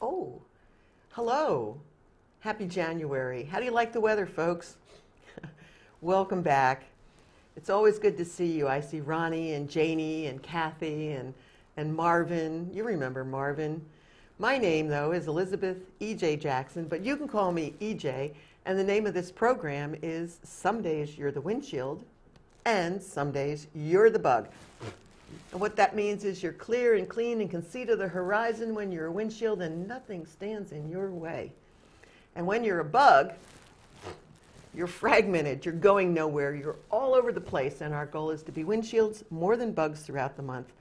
Oh, hello. Happy January. How do you like the weather, folks? Welcome back. It's always good to see you. I see Ronnie and Janie and Kathy and, and Marvin. You remember Marvin. My name, though, is Elizabeth E.J. Jackson, but you can call me E.J. And the name of this program is Some Days You're the Windshield, and Some Days You're the Bug. And what that means is you're clear and clean and can see to the horizon when you're a windshield and nothing stands in your way. And when you're a bug, you're fragmented, you're going nowhere, you're all over the place, and our goal is to be windshields more than bugs throughout the month.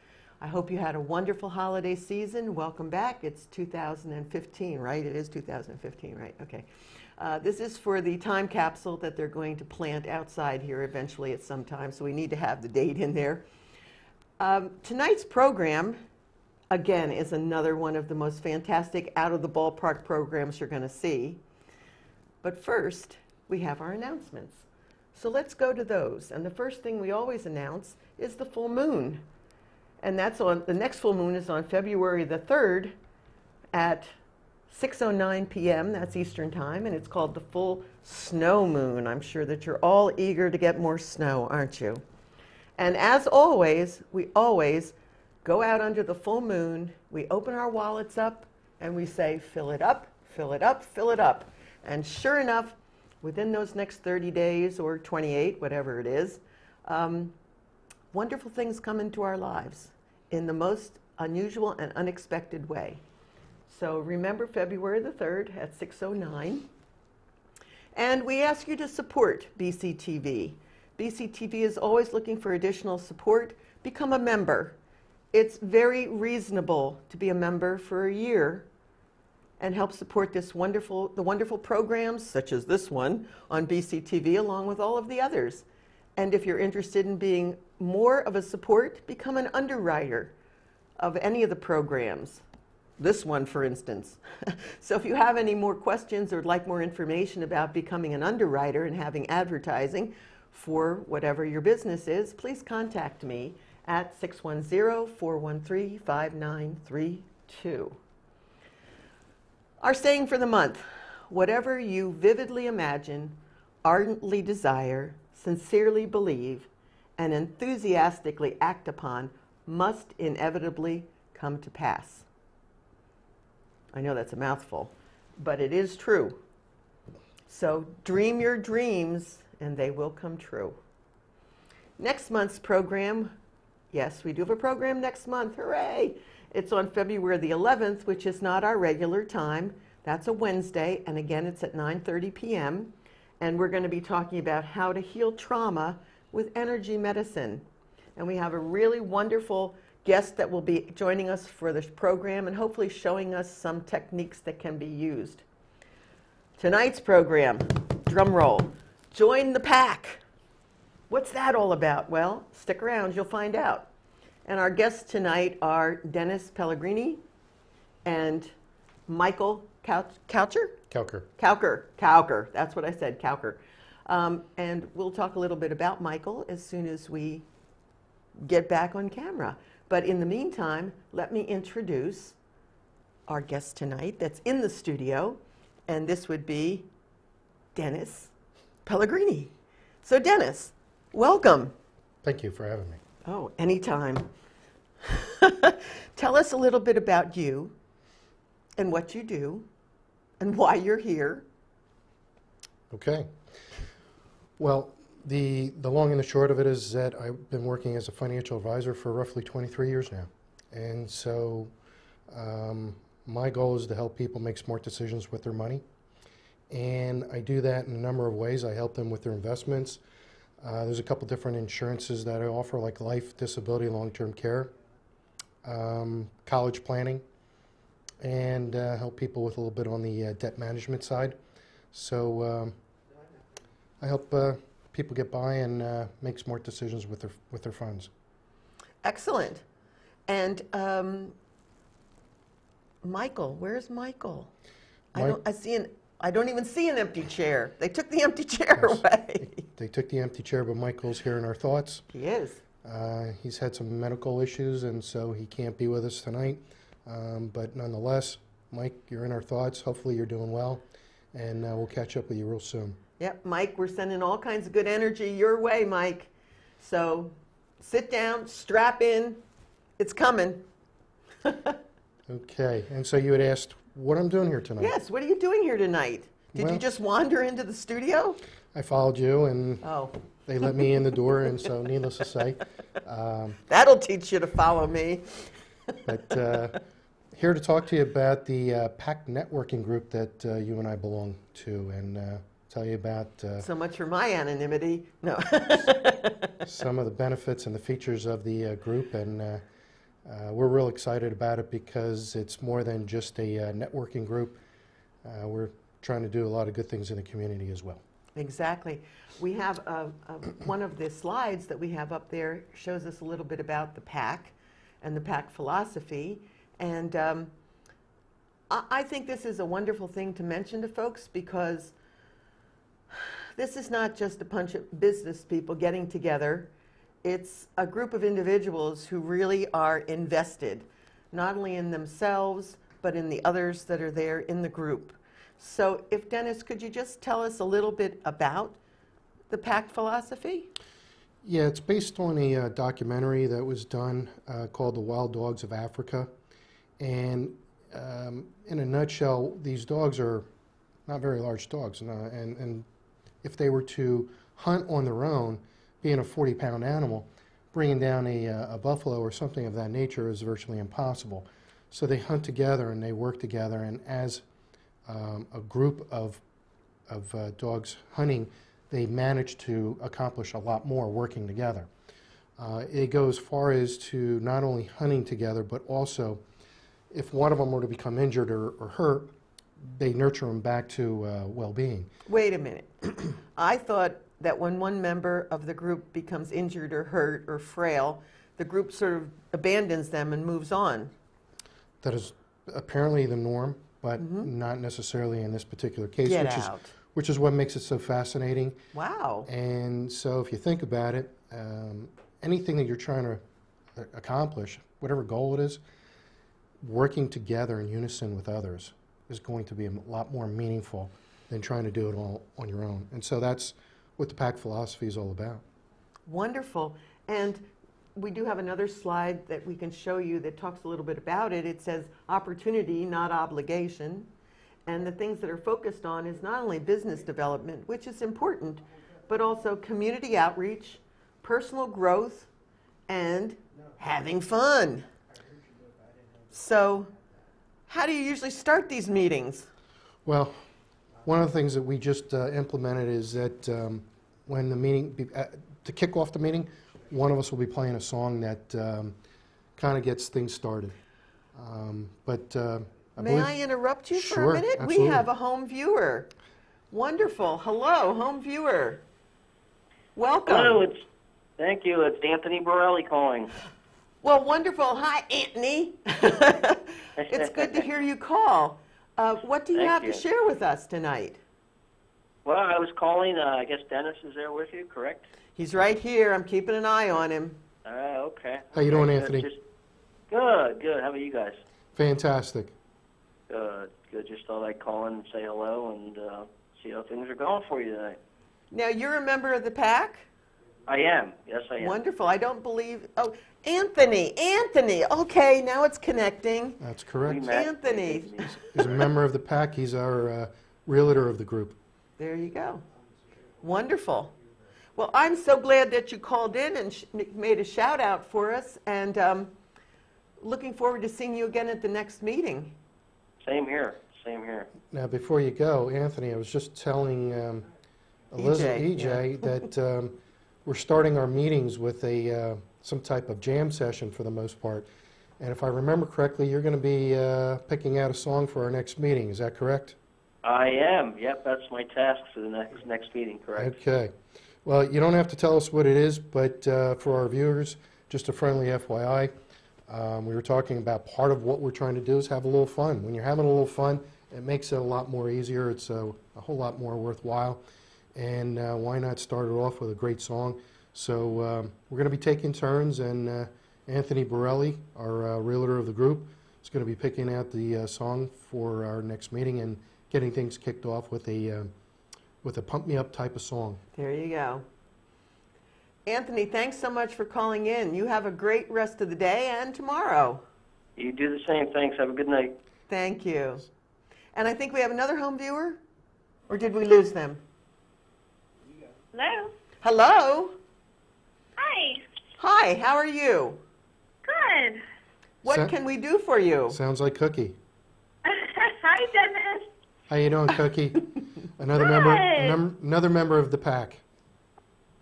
I hope you had a wonderful holiday season. Welcome back. It's 2015, right? It is 2015, right? Okay. Uh, this is for the time capsule that they're going to plant outside here eventually at some time, so we need to have the date in there. Um, tonight's program, again, is another one of the most fantastic out of the ballpark programs you're going to see. But first, we have our announcements. So let's go to those. And the first thing we always announce is the full moon. And that's on the next full moon is on February the 3rd at 6:09 p.m. That's Eastern Time and it's called the full snow moon. I'm sure that you're all eager to get more snow, aren't you? And as always, we always go out under the full moon, we open our wallets up and we say fill it up, fill it up, fill it up. And sure enough, within those next 30 days or 28, whatever it is, um, wonderful things come into our lives in the most unusual and unexpected way. So remember February the 3rd at 6.09. And we ask you to support BCTV. BCTV is always looking for additional support. Become a member. It's very reasonable to be a member for a year and help support this wonderful, the wonderful programs such as this one on BCTV along with all of the others. And if you're interested in being more of a support, become an underwriter of any of the programs. This one, for instance. so if you have any more questions or would like more information about becoming an underwriter and having advertising for whatever your business is, please contact me at 610-413-5932. Our saying for the month, whatever you vividly imagine, ardently desire, sincerely believe, and enthusiastically act upon must inevitably come to pass. I know that's a mouthful, but it is true. So dream your dreams and they will come true. Next month's program, yes, we do have a program next month. Hooray! It's on February the 11th, which is not our regular time. That's a Wednesday, and again, it's at 9:30 p.m. And we're going to be talking about how to heal trauma with energy medicine. And we have a really wonderful guest that will be joining us for this program and hopefully showing us some techniques that can be used. Tonight's program, drum roll, join the pack. What's that all about? Well, stick around, you'll find out. And our guests tonight are Dennis Pellegrini and Michael Couch- Coucher? Cowker. Cowker. Cowker. That's what I said, Cowker. Um, and we'll talk a little bit about Michael as soon as we get back on camera. But in the meantime, let me introduce our guest tonight that's in the studio, and this would be Dennis Pellegrini. So, Dennis, welcome. Thank you for having me. Oh, anytime. Tell us a little bit about you and what you do and why you're here. Okay. Well, the, the long and the short of it is that I've been working as a financial advisor for roughly 23 years now. And so um, my goal is to help people make smart decisions with their money. And I do that in a number of ways. I help them with their investments. Uh, there's a couple different insurances that I offer, like life, disability, long term care, um, college planning, and uh, help people with a little bit on the uh, debt management side. So um, I help uh, people get by and uh, make smart decisions with their with their funds. Excellent. And um, Michael, where's Michael? I don't. I see an. I don't even see an empty chair. They took the empty chair Yes. away. They took the empty chair, but Michael's here in our thoughts. he is. Uh, he's had some medical issues, and so he can't be with us tonight. Um, but nonetheless, Mike, you're in our thoughts. Hopefully, you're doing well, and uh, we'll catch up with you real soon. Yep, Mike, we're sending all kinds of good energy your way, Mike. So sit down, strap in. It's coming. Okay, and so you had asked what I'm doing here tonight. Yes, what are you doing here tonight? Did you just wander into the studio? I followed you, and Oh, they let me in the door, and so needless to say, um, that'll teach you to follow me. but uh, here to talk to you about the uh, PAK networking group that uh, you and I belong to, and uh, tell you about uh, So much for my anonymity. No. some of the benefits and the features of the uh, group, and uh, uh, we're real excited about it because it's more than just a uh, networking group. Uh, we're trying to do a lot of good things in the community as well. Exactly. We have a, a, one of the slides that we have up there shows us a little bit about the PAK and the PAK philosophy. And um, I, I think this is a wonderful thing to mention to folks because this is not just a bunch of business people getting together. It's a group of individuals who really are invested, not only in themselves, but in the others that are there in the group. So, if Dennis, could you just tell us a little bit about the PAK philosophy? Yeah, it's based on a uh, documentary that was done uh, called The Wild Dogs of Africa. And um, in a nutshell, these dogs are not very large dogs. And, uh, and, and if they were to hunt on their own, being a 40 pound animal, bringing down a, uh, a buffalo or something of that nature is virtually impossible. So they hunt together and they work together. And as um, a group of, of uh, dogs hunting, they manage to accomplish a lot more working together. Uh, it goes far as to not only hunting together, but also if one of them were to become injured or, or hurt, they nurture them back to uh, well-being. Wait a minute. I thought that when one member of the group becomes injured or hurt or frail, the group sort of abandons them and moves on. That is apparently the norm, but not necessarily in this particular case, Get which is which is what makes it so fascinating. Wow. And so, if you think about it, um, anything that you're trying to accomplish, whatever goal it is, working together in unison with others is going to be a lot more meaningful than trying to do it all on your own. And so, that's what the PAK philosophy is all about. Wonderful. And we do have another slide that we can show you that talks a little bit about it. It says opportunity, not obligation. And the things that are focused on is not only business development, which is important, but also community outreach, personal growth, and having fun. So, how do you usually start these meetings? Well, one of the things that we just uh, implemented is that um, when the meeting, be- uh, to kick off the meeting, one of us will be playing a song that um, kind of gets things started. Um, But uh, I May believe, I interrupt you for Sure, a minute? We absolutely. have a home viewer. Wonderful. Hello, home viewer. Welcome. Hello, it's thank you. It's Anthony Borelli calling. Well, wonderful. Hi, Anthony. it's good to hear you call. Uh, what do you Thank have you. to share with us tonight? Well, I was calling. Uh, I guess Dennis is there with you, correct? He's right here. I'm keeping an eye on him. Uh, okay. How you doing, Anthony? Just, good, good. How about you guys? fantastic. Good, good. Just thought I'd call in and say hello and uh, see how things are going for you tonight. Now, you're a member of the pack? I am. Yes, I am. Wonderful. I don't believe. Oh, Anthony. Anthony. Okay, now it's connecting. That's We correct. met. Anthony. He's a member of the pack. He's our uh, realtor of the group. There you go. Wonderful. Well, I'm so glad that you called in and sh- made a shout out for us, and um, looking forward to seeing you again at the next meeting. Same here. Same here. Now, before you go, Anthony, I was just telling um, Elizabeth, EJ, EJ, that um, we're starting our meetings with a uh, some type of jam session for the most part. And if I remember correctly, you're going to be uh, picking out a song for our next meeting. Is that correct? I am. Yep, that's my task for the next next meeting. Correct. Okay. Well, you don't have to tell us what it is, but uh, for our viewers, just a friendly FYI. Um, we were talking about part of what we're trying to do is have a little fun. When you're having a little fun, it makes it a lot more easier. It's a, a whole lot more worthwhile. And uh, why not start it off with a great song? So um, we're going to be taking turns, and uh, Anthony Borelli, our uh, realtor of the group, is going to be picking out the uh, song for our next meeting and getting things kicked off with a uh, with a pump me up type of song. There you go. Anthony, thanks so much for calling in. You have a great rest of the day and tomorrow. You do the same. Thanks. Have a good night. Thank you. And I think we have another home viewer? Or did we lose them? Hello. Hello? Hi. Hi, how are you? Good. What So- can we do for you? Sounds like Cookie. Hi, Dennis. How you doing, Cookie? Another member, Good. num- another member of the pack.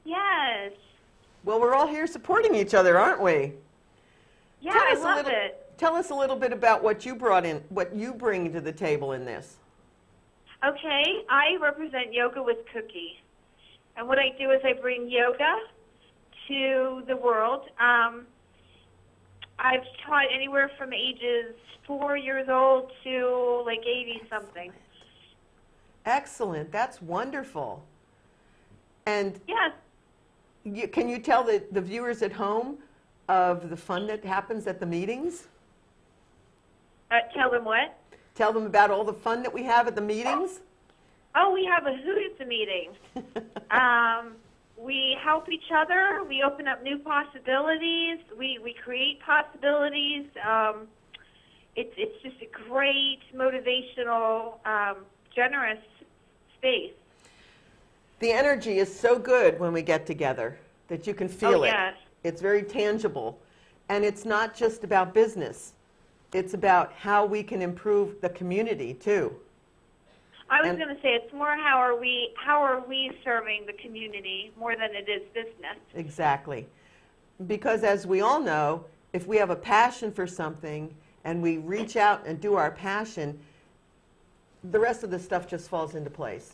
Yes. Well, we're all here supporting each other, aren't we? Yeah, Tell I us a love little- it. Tell us a little bit about what you brought in, what you bring to the table in this. Okay, I represent Yoga with Cookie. And what I do is I bring yoga to the world. Um, I've taught anywhere from ages four years old to like 80 something. Excellent, that's wonderful. And Yes. you, can you tell the, the viewers at home of the fun that happens at the meetings? Uh, tell them what? Tell them about all the fun that we have at the meetings? Oh, we have a hoot at the meeting. Um, we help each other. We open up new possibilities. We we create possibilities. Um, it's it's just a great motivational, um, generous space. The energy is so good when we get together that you can feel oh it. yes, It's very tangible. And it's not just about business. It's about how we can improve the community too. I was going to say it's more how are we how are we serving the community more than it is business. Exactly. Because as we all know, if we have a passion for something and we reach out and do our passion, the rest of the stuff just falls into place.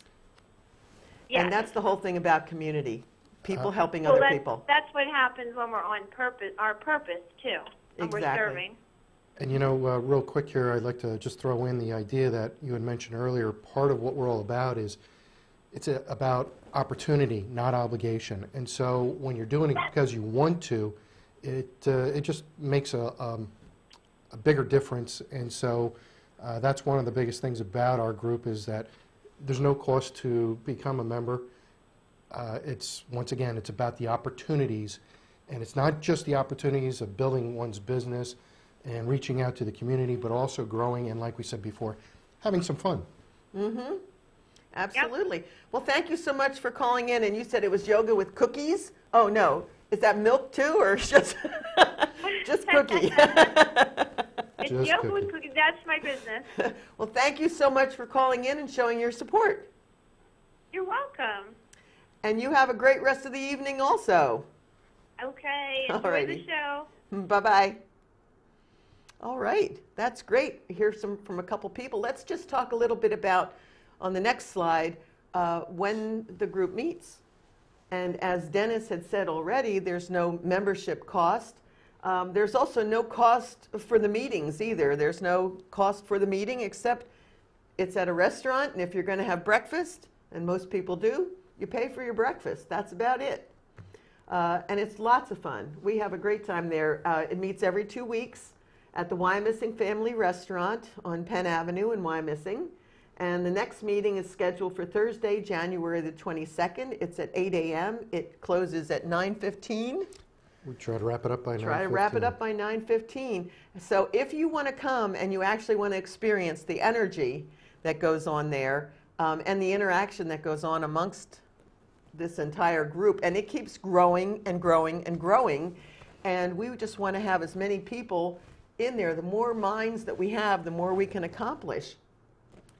Yes. And that's the whole thing about community. People Uh, helping well, other that's, people. That's what happens when we're on purpose. Our purpose too. When we're serving. And you know, uh, real quick here, I'd like to just throw in the idea that you had mentioned earlier. Part of what we're all about is it's a, about opportunity, not obligation. And so when you're doing it because you want to, it uh, it just makes a um, a bigger difference. And so uh, that's one of the biggest things about our group is that there's no cost to become a member. Uh, it's once again, it's about the opportunities, and it's not just the opportunities of building one's business and reaching out to the community, but also growing and, like we said before, having some fun. Mm-hmm. Absolutely. Well, thank you so much for calling in. And you said it was yoga with cookies? Oh, no. Is that milk too, or just, just cookie? It's Just yoga with cookies. That's my business. well, thank you so much for calling in and showing your support. You're welcome. And you have a great rest of the evening also. Okay. Enjoy Alrighty. the show. Bye bye. All right, that's great. Hear some from a couple people. Let's just talk a little bit about on the next slide uh, when the group meets. And as Dennis had said already, there's no membership cost. Um, there's also no cost for the meetings either. There's no cost for the meeting except it's at a restaurant, and if you're going to have breakfast, and most people do, you pay for your breakfast. That's about it. Uh, and it's lots of fun. We have a great time there. Uh, it meets every two weeks at the Wyomissing Family Restaurant on Penn Avenue in Wyomissing. And the next meeting is scheduled for Thursday, January the 22nd. It's at 8 a.m. It closes at 9:15. We try to wrap it up by Try to wrap it up by 9:15. So if you want to come and you actually want to experience the energy that goes on there um, and the interaction that goes on amongst this entire group, and it keeps growing and growing and growing, and we just want to have as many people in there. The more minds that we have, the more we can accomplish.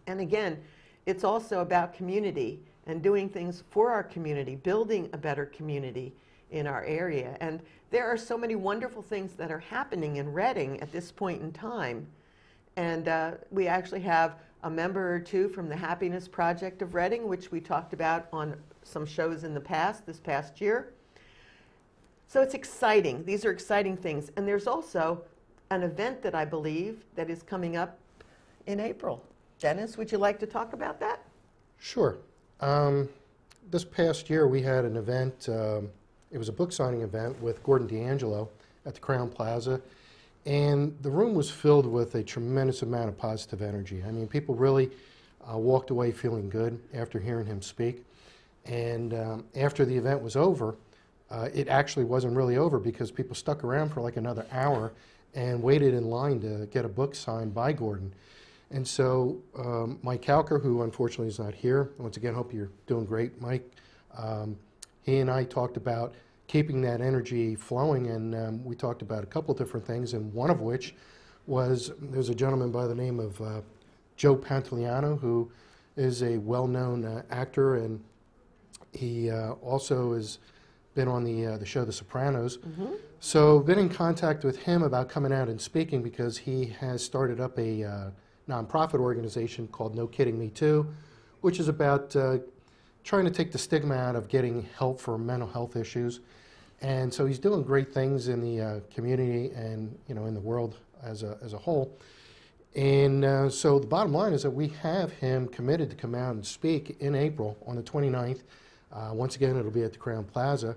And again, it's also about community and doing things for our community, building a better community in our area. And there are so many wonderful things that are happening in Reading at this point in time. And uh, we actually have a member or two from the Happiness Project of Reading, which we talked about on some shows in the past, this past year. So it's exciting. These are exciting things. And there's also an event that I believe that is coming up in April. Dennis, would you like to talk about that? Sure. Um, this past year, we had an event. Um, it was a book signing event with Gordon D'Angelo at the Crowne Plaza, And the room was filled with a tremendous amount of positive energy. I mean, people really uh, walked away feeling good after hearing him speak. And um, after the event was over, uh, it actually wasn't really over because people stuck around for like another hour and waited in line to get a book signed by Gordon. And so um, Mike Calker, who unfortunately is not here, once again, hope you're doing great, Mike. Um, he and I talked about keeping that energy flowing, and um, we talked about a couple different things, and one of which was there's a gentleman by the name of uh, Joe Pantoliano, who is a well-known uh, actor, and he uh, also has been on the uh, the show The Sopranos. So been in contact with him about coming out and speaking because he has started up a uh, nonprofit organization called No Kidding Me Too, which is about uh, trying to take the stigma out of getting help for mental health issues. And so he's doing great things in the uh, community and you know in the world as a, as a whole. And uh, so the bottom line is that we have him committed to come out and speak in April on the 29th. Uh, once again, it'll be at the Crowne Plaza.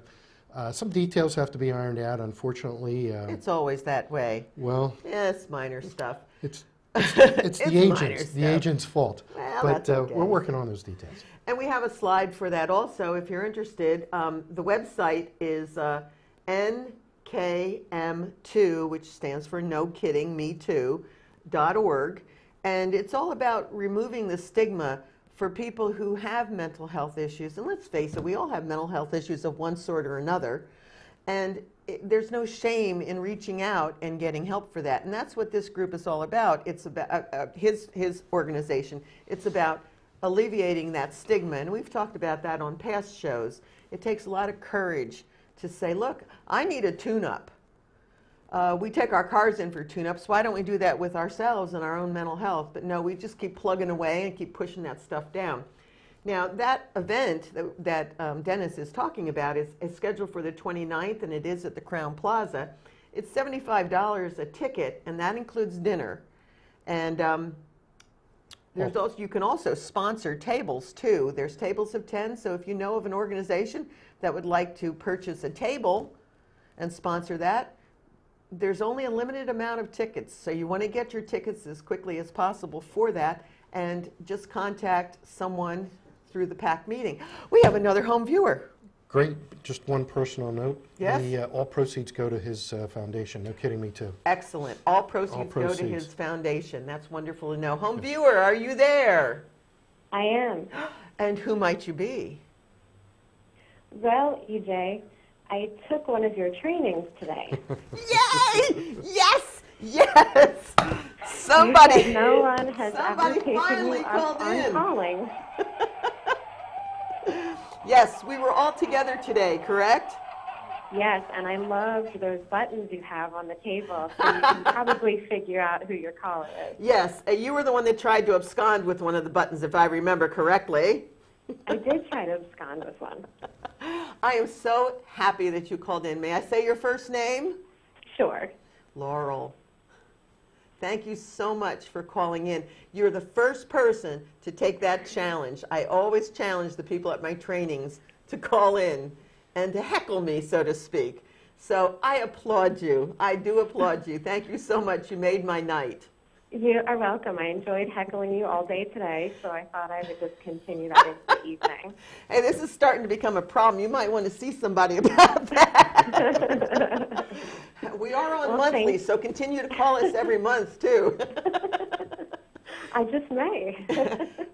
Uh, some details have to be ironed out. Unfortunately, uh, It's always that way. well, Yes, minor stuff. it's it's, it's It's the agent's the agent's fault. Well, but that's uh, okay. we're working on those details. And we have a slide for that also, if you're interested. Um, the website is uh, NKM2, which stands for No Kidding Me Too, dot org. And it's all about removing the stigma for people who have mental health issues. And let's face it, we all have mental health issues of one sort or another. And it, there's no shame in reaching out and getting help for that. And that's what this group is all about. It's about uh, uh, his, his organization. It's about alleviating that stigma. And we've talked about that on past shows. It takes a lot of courage to say, look, I need a tune up. Uh, we take our cars in for tune ups. Why don't we do that with ourselves and our own mental health? But no, we just keep plugging away and keep pushing that stuff down. Now, that event that, that um, Dennis is talking about is, is scheduled for the 29th, and it is at the Crowne Plaza. It's $75 a ticket, and that includes dinner. And um, there's also, you can also sponsor tables too. There's tables of 10, so if you know of an organization that would like to purchase a table and sponsor that, there's only a limited amount of tickets, so you want to get your tickets as quickly as possible for that, and just contact someone through the PAK meeting. We have another home viewer. Great. Just one personal note. Yes? The, uh, all proceeds go to his uh, foundation. No kidding me too. Excellent. All proceeds, All go to his foundation. That's wonderful to know. Home viewer, are you there? I am. And who might you be? Well, EJ, I took one of your trainings today. Yay! Yes! Yes! Somebody. No one has somebody ever taken finally you called up on in. calling. Yes, we were all together today, correct? Yes, and I loved those buttons you have on the table, so you can probably figure out who your caller is. Yes, you were the one that tried to abscond with one of the buttons, if I remember correctly. I did try to abscond with one. I am so happy that you called in. May I say your first name? Sure. Laurel. Thank you so much for calling in. You're the first person to take that challenge. I always challenge the people at my trainings to call in and to heckle me, so to speak. So I applaud you. I do applaud you. Thank you so much. You made my night. You are welcome. I enjoyed heckling you all day today, so I thought I would just continue that into the evening. Hey, this is starting to become a problem. You might want to see somebody about that. we are on Well, monthly, thanks. so continue to call us every month, too. I just may.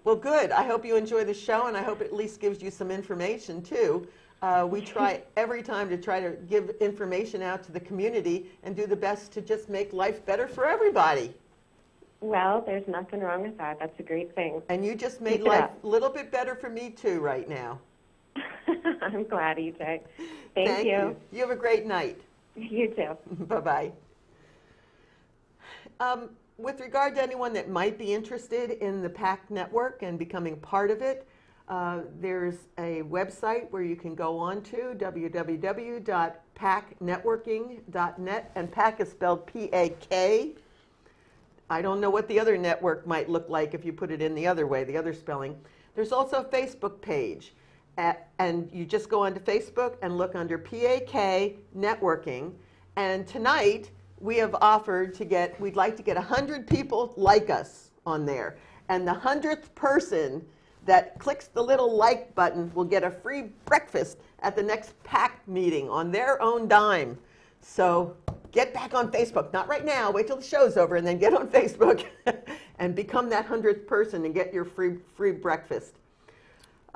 Well, good. I hope you enjoy the show, and I hope it at least gives you some information too. Uh, we try every time to try to give information out to the community and do the best to just make life better for everybody. Well, there's nothing wrong with that. That's a great thing. And you just made life a little bit better for me too right now. I'm glad, EJ. Thank, you. You have a great night. You too. bye bye. Um, with regard to anyone that might be interested in the PAK network and becoming part of it, uh, there's a website where you can go on to www.paknetworking.net, and PAK is spelled P A K. I don't know what the other network might look like if you put it in the other way, the other spelling. There's also a Facebook page, at, and you just go onto Facebook and look under PAK Networking. And tonight we have offered to get, we'd like to get 100 people like us on there. And the 100th person that clicks the little like button will get a free breakfast at the next PAK meeting on their own dime. So get back on Facebook. Not right now, wait till the show's over and then get on Facebook and become that 100th person and get your free, free breakfast.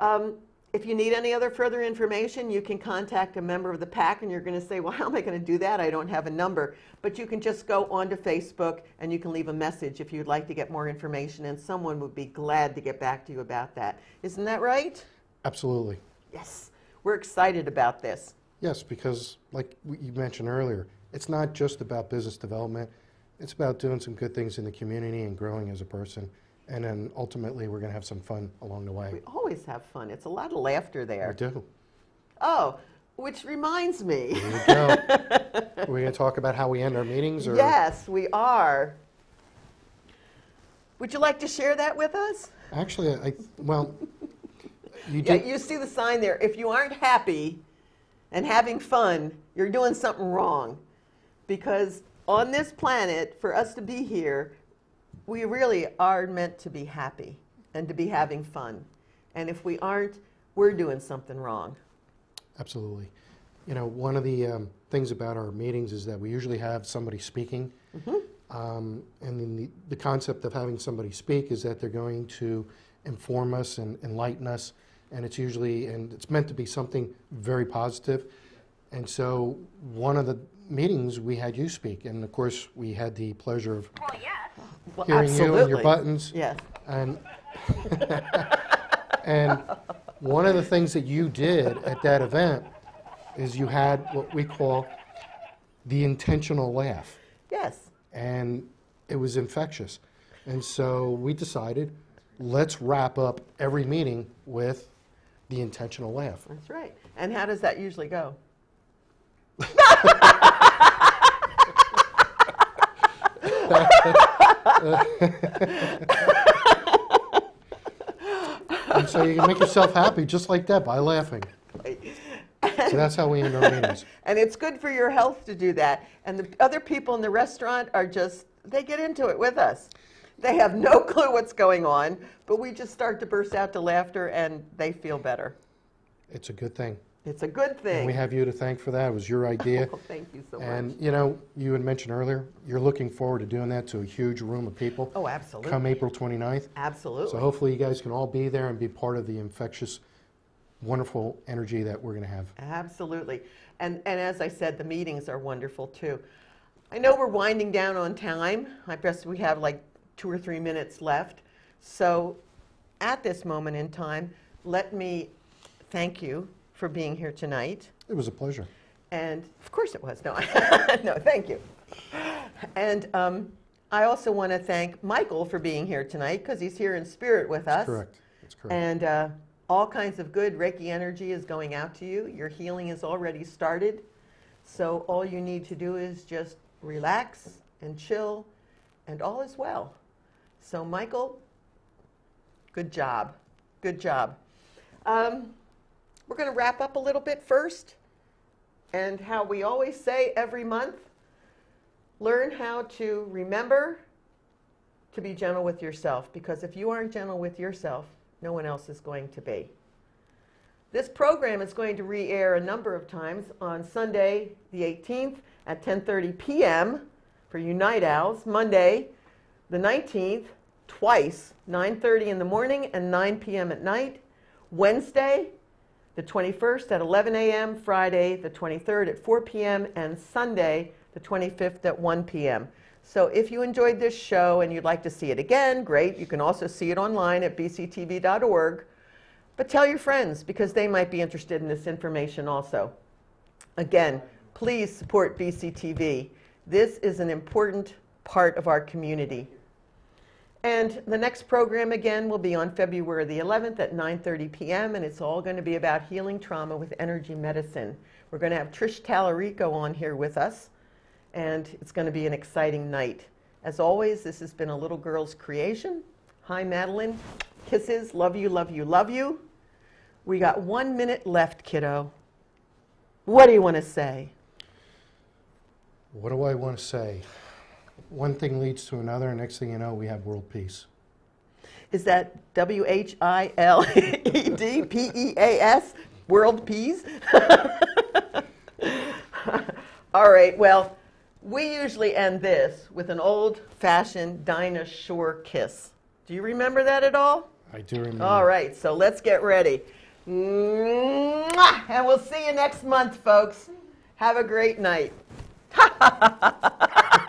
Um, if you need any other further information, you can contact a member of the pack and you're going to say, well, how am I going to do that? I don't have a number. But you can just go onto Facebook and you can leave a message if you'd like to get more information and someone would be glad to get back to you about that. Isn't that right? Absolutely. Yes. We're excited about this. Yes, because like you mentioned earlier, it's not just about business development. It's about doing some good things in the community and growing as a person. And then ultimately, we're going to have some fun along the way. We always have fun. It's a lot of laughter there. We do. Oh, which reminds me. Here we go. We're going to talk about how we end our meetings, or Yes, we are. Would you like to share that with us? actually, I well, you Yeah, did. you see the sign there. If you aren't happy and having fun, you're doing something wrong. Because on this planet, for us to be here, we really are meant to be happy and to be having fun. And if we aren't, we're doing something wrong. Absolutely. You know, one of the um, things about our meetings is that we usually have somebody speaking. Um, and then the, the concept of having somebody speak is that they're going to inform us and enlighten us. And it's usually, and it's meant to be something very positive. And so one of the meetings, we had you speak. And of course, we had the pleasure of Well, yes. Well, hearing you and your absolutely. buttons. Yes. And, and one of the things that you did at that event is you had what we call the intentional laugh. Yes. And it was infectious. And so we decided, let's wrap up every meeting with the intentional laugh. That's right. And how does that usually go? And so you can make yourself happy just like that by laughing. So that's how we end our meetings. And it's good for your health to do that. And the other people in the restaurant are just, they get into it with us. They have no clue what's going on, but we just start to burst out to laughter and they feel better. It's a good thing. It's a good And thing. we have you to thank for that. It was your oh, idea. Well, thank you so And, much. And you know, you had mentioned earlier, you're looking forward to doing that to a huge room of people Oh, absolutely. come. April 29th. Absolutely. So hopefully you guys can all be there and be part of the infectious, wonderful energy that we're going to have. Absolutely. And, and as I said, the meetings are wonderful too. I know we're winding down on time. I guess we have like two or three minutes left. So at this moment in time, let me thank you for being here tonight. It was a pleasure. And of course it was. No, no, thank you. And um, I also want to thank Michael for being here tonight because he's here in spirit with us. Correct. That's correct. And uh, all kinds of good Reiki energy is going out to you. Your healing has already started. So all you need to do is just relax and chill, and all is well. So, Michael, good job. Good job. Um, we're going to wrap up a little bit first. And how we always say every month learn how to remember to be gentle with yourself because if you aren't gentle with yourself, no one else is going to be. This program is going to re-air a number of times on Sunday, the 18th at 10:30 p.m. for Unite Owls, Monday, the 19th, twice, 9:30 in the morning and 9 p.m. at night, Wednesday, the 21st at 11 a.m., Friday, the 23rd at 4 p.m., and Sunday, the 25th at 1 p.m. So if you enjoyed this show and you'd like to see it again, great. You can also see it online at bctv.org. But tell your friends because they might be interested in this information also. Again, please support BCTV. This is an important part of our community. And the next program again will be on February the 11th at 9:30 p.m. and it's all going to be about healing trauma with energy medicine. We're going to have Trish Tallarico on here with us and it's going to be an exciting night. As always, this has been a little girl's creation. Hi Madeline. Kisses. Love you, love you, love you. We got 1 minute left, kiddo. What do you want to say? What do I want to say? One thing leads to another, and next thing you know, we have world peace. Is that W H I L E D P E A S? World peace? All right, well, we usually end this with an old fashioned Dinah Shore kiss. Do you remember that at all? I do remember. All right, so let's get ready. And we'll see you next month, folks. Have a great night.